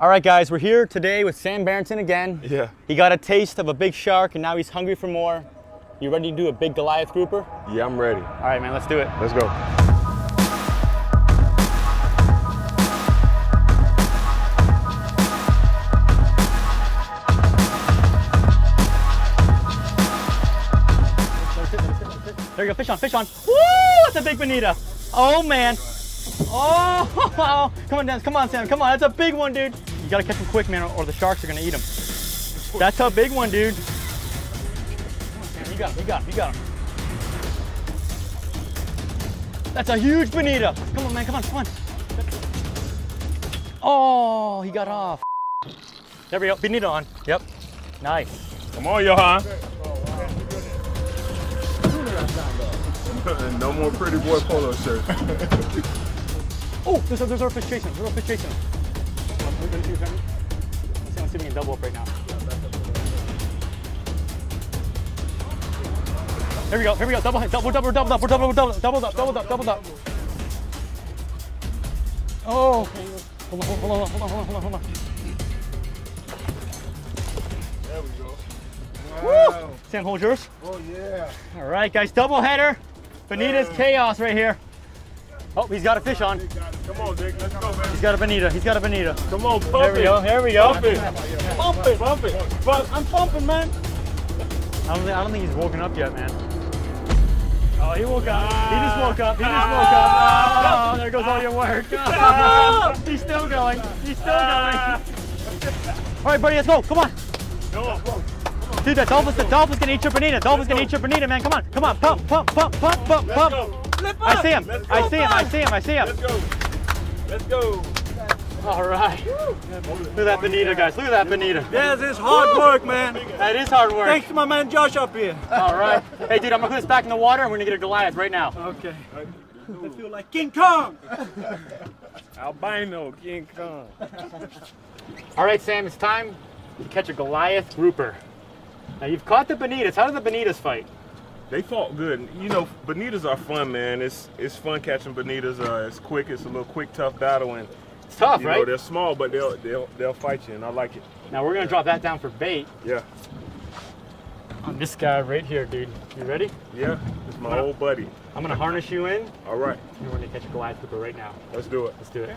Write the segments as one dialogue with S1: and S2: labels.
S1: All right, guys, we're here today with Sam Barrington again.
S2: Yeah.
S1: He got a taste of a big shark and now he's hungry for more. You ready to do a big Goliath grouper?
S2: Yeah, I'm ready.
S1: All right, man, let's do it.
S2: Let's go.
S1: There you go, fish on, fish on. Woo, that's a big bonita. Oh, man. Oh, oh, come on, Dan, come on, Sam, come on. That's a big one, dude. You gotta catch him quick, man, or the sharks are gonna eat him. That's a big one, dude. Come on, you got him, you got him, you got him. That's a huge bonita. Come on, man, come on, come on. Oh, he got off. There we go, bonita on. Yep, nice.
S2: Come on, Johan. no more pretty boy polo shirts.
S1: Oh, there's, there's our fish chasing. There's our fish chasing. We're if let's see we can double up right now. Here we go. Here we go. Double hit. Double, double, double up. We're double, double, double up, double double. Oh. Hold on, hold on, hold on, hold on, hold on, hold on.
S2: There we go.
S1: Woo! Sam, hold yours.
S2: Oh, yeah.
S1: All right, guys. Double header. Bonita's chaos right here. Oh, he's got a fish on.
S2: Come on, Dick. Let's go, man.
S1: He's got a bonita. He's got a bonita.
S2: Come on, pump
S1: There we
S2: it.
S1: go. There we go.
S2: Pump it. Pump it. Pump it. Pump- I'm pumping, man.
S1: I don't, think, I don't think he's woken up yet, man. Oh, he woke up. He just woke up. He just woke up. Ah. Oh, there goes all your work. Ah. he's still going. He's still ah. going. All right, buddy, let's go. Come on. Dude, that dolphin's, the dolphin's gonna eat your bonita. Dolphin's gonna eat your bonita, man. Come on, come on. Pump, pump, pump, pump, pump, pump. I see him.
S2: Go,
S1: I see him. I see him. I see him.
S2: Let's go. Let's go.
S1: All right. Look at that bonita, guys. Look at that bonita.
S3: Yes, it's hard work, man.
S1: That is hard work.
S3: Thanks to my man Josh up here.
S1: All right. Hey, dude, I'm gonna put this back in the water and we're gonna get a Goliath right now.
S3: Okay. I feel like King Kong.
S2: Albino King Kong.
S1: All right, Sam, it's time to catch a Goliath grouper. Now you've caught the bonitas. How do the bonitas fight?
S2: They fought good. You know, bonitas are fun, man. It's it's fun catching bonitas. Uh, it's quick. It's a little quick, tough battle, and
S1: It's tough,
S2: you know
S1: right?
S2: they're small, but they'll they'll they'll fight you, and I like it.
S1: Now we're gonna drop that down for bait
S2: Yeah,
S1: on this guy right here, dude. You ready?
S2: yeah. It's my old buddy.
S1: I'm gonna harness you in,
S2: All right,
S1: and we're gonna catch a Goliath grouper right now.
S2: let's do it.
S1: Let's do it.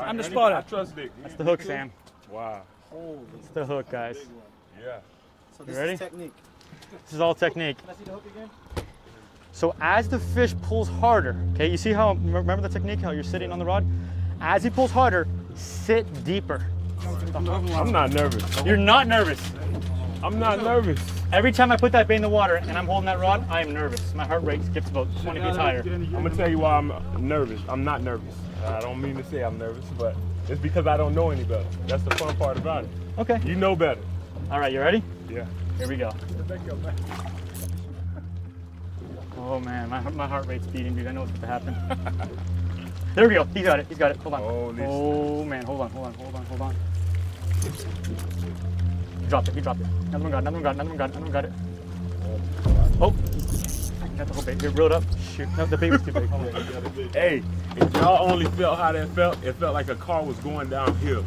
S3: I'm the
S2: I
S3: spotter.
S2: trust Dick.
S1: That's the hook, Sam.
S2: Wow.
S1: It's the hook, guys.
S2: Yeah.
S3: So
S1: this ready? is
S3: technique.
S1: This is all technique.
S3: Can I see the hook again?
S1: So as the fish pulls harder, okay, you see how, remember the technique, how you're sitting on the rod? As he pulls harder, sit deeper.
S2: I'm not nervous.
S1: You're not nervous.
S2: I'm not nervous.
S1: Every time I put that bait in the water and I'm holding that rod, I am nervous. My heart rate skips about 20 beats higher.
S2: I'm gonna tell you why I'm nervous. I'm not nervous. I don't mean to say I'm nervous, but it's because I don't know any better. That's the fun part about it.
S1: Okay.
S2: You know better.
S1: All right, you ready?
S2: Yeah.
S1: Here we go. Oh man, my, my heart rate's beating, dude. I know what's about to happen. there we go. He got it. He's got it. Hold on.
S2: Holy
S1: oh man, hold on, hold on, hold on, hold on. He dropped it. He dropped it. Another one got it. Another one got it. Another one got it. Another one got it. Oh, got the whole bait. It up. Shoot. No, the bait was too big. Oh, on.
S2: Hey, if y'all only felt how that felt, it felt like a car was going downhill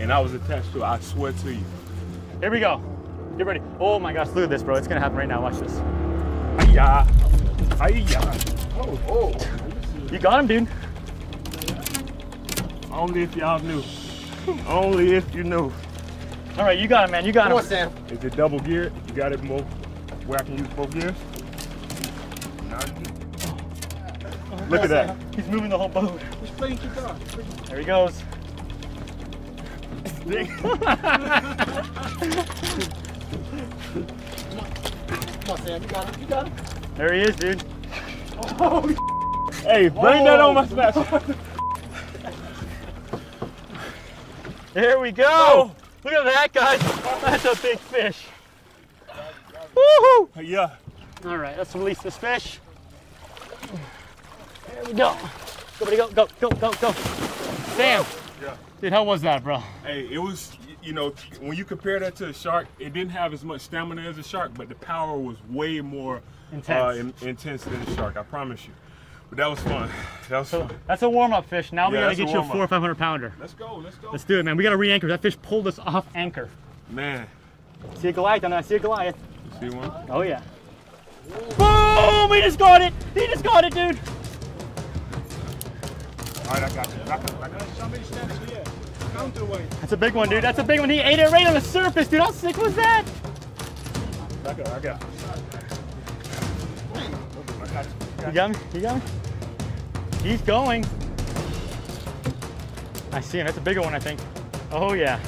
S2: and I was attached to it. I swear to you.
S1: Here we go. Get ready. Oh my gosh, look at this, bro. It's gonna happen right now. Watch this.
S2: Hiya. Hiya. Oh, oh.
S1: You got him, dude.
S2: Only if y'all knew. Only if you knew.
S1: All right, you got him, man. You got him.
S3: Sam.
S2: Is it double geared? You got it both where I can use both gears? Look at that.
S1: He's moving the whole boat.
S3: Just playing guitar.
S1: There he goes.
S3: Come on, Sam. You got it. You got it.
S1: There he is, dude.
S2: Oh, Hey, bring that on my smash.
S1: There we go. Look at that, guys. That's a big fish. Woohoo!
S2: yeah.
S1: All right, let's release this fish. There we go. Go, buddy, go, go, go, go, go. Sam.
S2: Yeah.
S1: Dude, how was that, bro?
S2: Hey, it was, you know, when you compare that to a shark, it didn't have as much stamina as a shark, but the power was way more
S1: Intense.
S2: Uh, in- intense than a shark. I promise you. But that was fun. That was
S1: So
S2: fun.
S1: that's a warm-up fish. Now we gotta get you a four or five hundred pounder.
S2: Let's go. Let's go.
S1: Let's do it, man. We gotta re-anchor. That fish pulled us off anchor.
S2: Man,
S1: See a Goliath on that. See a Goliath.
S2: you see one?
S1: Oh yeah. Boom! We just got it. He just got it, dude.
S2: All right, I got you. I got. I got.
S3: Somebody stands here.
S1: That's a big one, dude. That's a big one. He ate it right on the surface, dude. How sick was that?
S2: I got you. I got you. I got you.
S1: You got me? You got me? He's going. I see him. That's a bigger one, I think. Oh, yeah.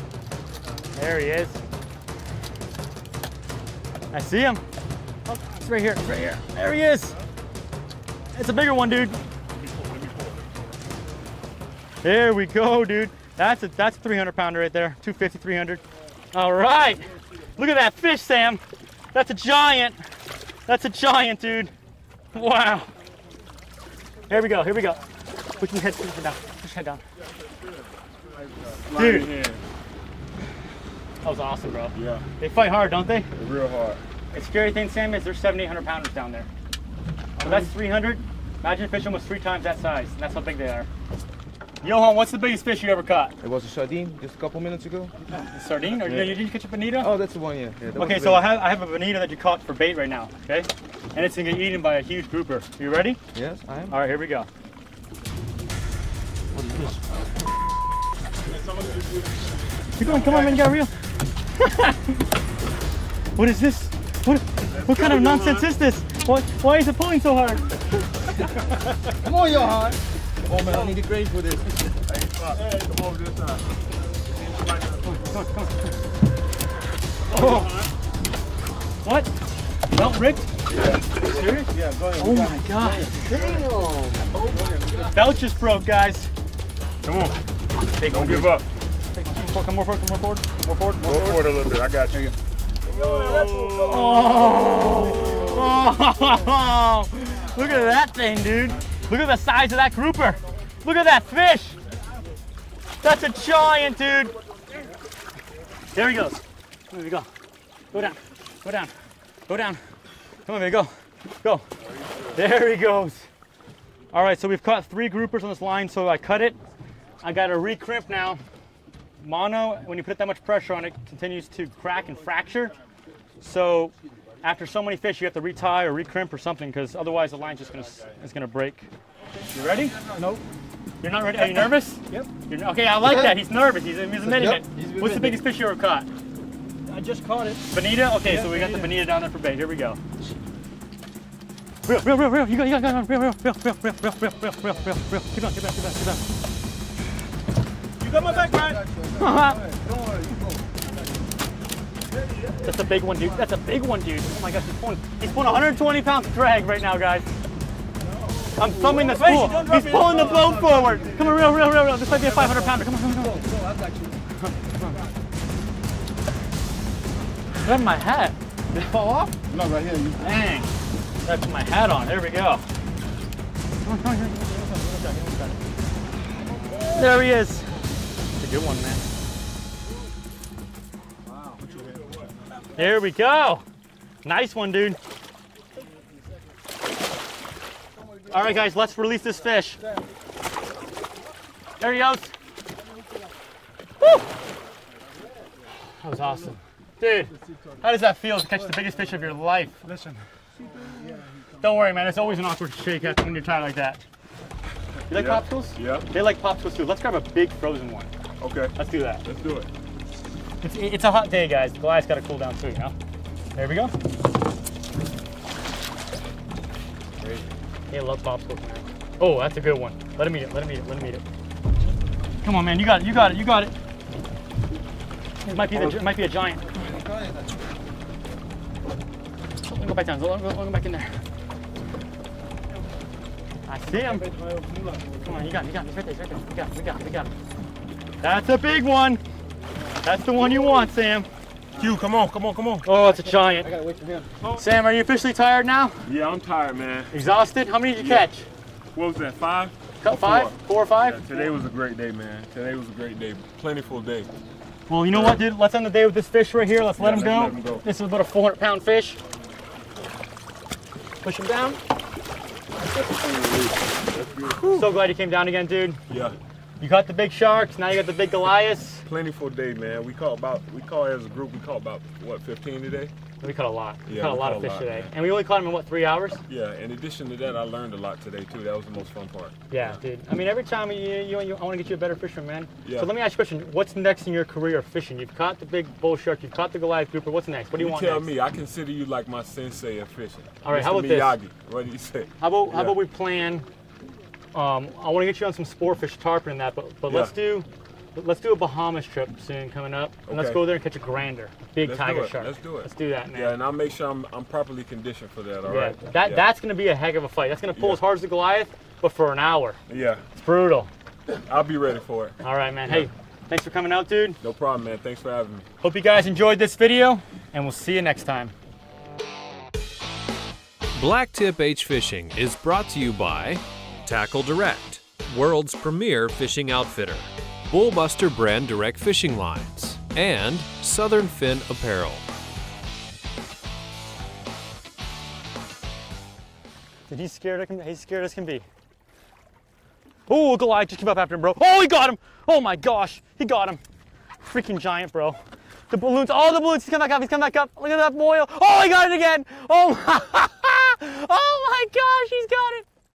S1: There he is. I see him. Oh, it's right here. It's right here. There he is. It's a bigger one, dude. There we go, dude. That's a that's a 300 pounder right there. 250, 300. All right. Look at that fish, Sam. That's a giant. That's a giant, dude. Wow. Here we go. Here we go. Put your head, head down. Your head down. Dude. That was awesome, bro.
S2: Yeah.
S1: They fight hard, don't they?
S2: Real hard.
S1: The scary thing, Sam, is there's 7,800 pounders down there. So that's 300. Imagine a fish almost three times that size. That's how big they are. Johan, what's the biggest fish you ever caught?
S4: It was a sardine just a couple minutes ago.
S1: A sardine? Or
S4: Yeah.
S1: you did you catch a bonita?
S4: Oh, that's the one, yeah. yeah
S1: Okay, so I have, I have a bonita that you caught for bait right now, okay? And it's gonna get eaten by a huge grouper. You ready?
S4: Yes, I am.
S1: All right, here we go. Keep going, come on, man, you got reel. what is this? What, what kind of nonsense is this? Why, why is it pulling so hard?
S3: Come on, Johan.
S4: Oh man, I need a crane for this.
S2: Hey, fuck. Hey, come over this side.
S1: Oh. What? Belt ripped? Serious?
S3: Yeah, go ahead.
S1: Oh my god. Belt just broke, guys.
S2: Come on.
S1: Take
S2: Don't give up.
S1: Come more forward, come more forward, more forward, more
S2: Go
S1: forward.
S2: forward a little bit. I got you.
S1: Oh. oh, look at that thing, dude. Look at the size of that grouper. Look at that fish. That's a giant, dude. There he goes. There we go. Go down. Go down. Go down. Come on, baby. Go. Go. There he goes. All right, so we've caught three groupers on this line, so I cut it. I got a recrimp now. Mono, when you put that much pressure on it, continues to crack and fracture. So after so many fish, you have to retie or recrimp or something because otherwise the line's just gonna is gonna break. You ready?
S3: Nope.
S1: You're not ready? Are you nervous?
S3: Yep.
S1: You're, okay, I like that. He's nervous. He's, he's admitting
S3: Yep,
S1: it.
S3: he's
S1: What's the biggest fish you ever caught?
S3: I just caught it.
S1: Bonita? Okay,
S3: Yeah,
S1: so we got the
S3: bonita.
S1: bonita down there for bait. Here we go. Real, real, real, real. You got, you got, you got, real, real, real, real, real, real, real, real, real, real, real. Keep on, keep on, keep on, keep on.
S3: You got my back, Ryan. Don't worry. You go.
S1: That's a big one, dude. That's a big one, dude. Oh my gosh, he's pulling, he's pulling 120 pounds of drag right now, guys. I'm thumbing the spool. He's pulling the boat forward. Come on, real, real, real, real. This might be a 500 pounder. Come on, come on, come on.
S3: Go, I got you.
S1: Grab my hat.
S3: Did it fall off? No, right here. You
S1: Dang. Gotta put my hat on. There we go. There he is. It's a good one, man. There we go. Nice one, dude. All right, guys, let's release this fish. There he goes. Woo! That was awesome. Dude, how does that feel to catch the biggest fish of your life?
S3: listen.
S1: Don't worry, man. It's always an awkward shake after when you're tired like that. You like
S2: Yeah.
S1: popsicles?
S2: Yeah.
S1: They like popsicles too. Let's grab a big frozen one.
S2: Okay.
S1: Let's do that.
S2: Let's do it.
S1: It's, it's a hot day, guys. The glass got to cool down too, you know? There we go. Crazy. They love popsicles, man. Oh, that's a good one. Let him eat it. Let him eat it. Let him eat it. Come on, man. You got it. You got it. You got it. It might be, the, it might be a giant. Let me go back down. Let me go, back in there. I see him. Come on, you got it. You got it. He's right there. He's right there. We got it. We got it. We got it. That's a big one. That's the one you want, Sam.
S2: Q, come on, come on, come on.
S1: Oh, it's a giant.
S3: I gotta wait for him.
S1: Sam, are you officially tired now?
S2: Yeah, I'm tired, man.
S1: Exhausted? How many did you
S2: Yeah.
S1: catch?
S2: What was that? Five?
S1: Cut five? Four or five?
S2: Yeah,
S1: five?
S2: today was a great day, man. Today was a great day. Plentiful day.
S1: Well, you know what, dude? Let's end the day with this fish right here. Let's let him go.
S2: let's let him go.
S1: This is about a 400 pound fish. Push him down.
S2: That's a clean release. That's beautiful.
S1: So glad you came down again, dude.
S2: Yeah.
S1: You got the big sharks. Now you got the big Goliaths.
S2: Plentiful day, man. We caught about, we caught as a group, we caught about, what, 15 today?
S1: We caught a lot. We
S2: Yeah,
S1: caught a lot
S2: caught
S1: of fish
S2: lot,
S1: today,
S2: man.
S1: and we only caught them in what three hours?
S2: Yeah, in addition to that, I learned a lot today too. That was the most fun part.
S1: Yeah, dude. I mean, every time you, you, you I want to get you a better fisherman, man.
S2: Yeah.
S1: So let me ask you a question. What's next in your career of fishing? You've caught the big bull shark. You've caught the Goliath grouper. What's next? What do you,
S2: You
S1: want
S2: tell
S1: next?
S2: me, I consider you like my sensei of fishing.
S1: All right,
S2: Mr.
S1: how about this?
S2: Miyagi. What do you say?
S1: How about how about we plan? Um, I want to get you on some sport fish, tarpon and that, but but let's do let's do a Bahamas trip soon coming up, and let's go there and catch a grander, a big
S2: Let's
S1: tiger shark.
S2: Let's do it.
S1: Let's do that, man.
S2: Yeah, and I'll make sure I'm, I'm properly conditioned for that. All
S1: Yeah,
S2: right.
S1: that
S2: yeah.
S1: that's gonna be a heck of a fight. That's gonna pull
S2: Yeah.
S1: as hard as the Goliath, but for an hour.
S2: Yeah,
S1: It's brutal.
S2: I'll be ready for it.
S1: All right, man. Hey, thanks for coming out, dude.
S2: No problem, man. Thanks for having me.
S1: Hope you guys enjoyed this video, and we'll see you next time.
S5: BlacktipH Fishing is brought to you by Tackle Direct, world's premier fishing outfitter, Bullbuster brand direct fishing lines, and Southern Fin Apparel.
S1: Dude, he's scared. He's scared as can be. Oh, Goliath just came up after him, bro. Oh, he got him. Oh my gosh, he got him. Freaking giant, bro. The balloons, all the balloons. He's coming back up. He's coming back up. Look at that boil. Oh, he got it again. Oh my, oh my gosh, he's got it.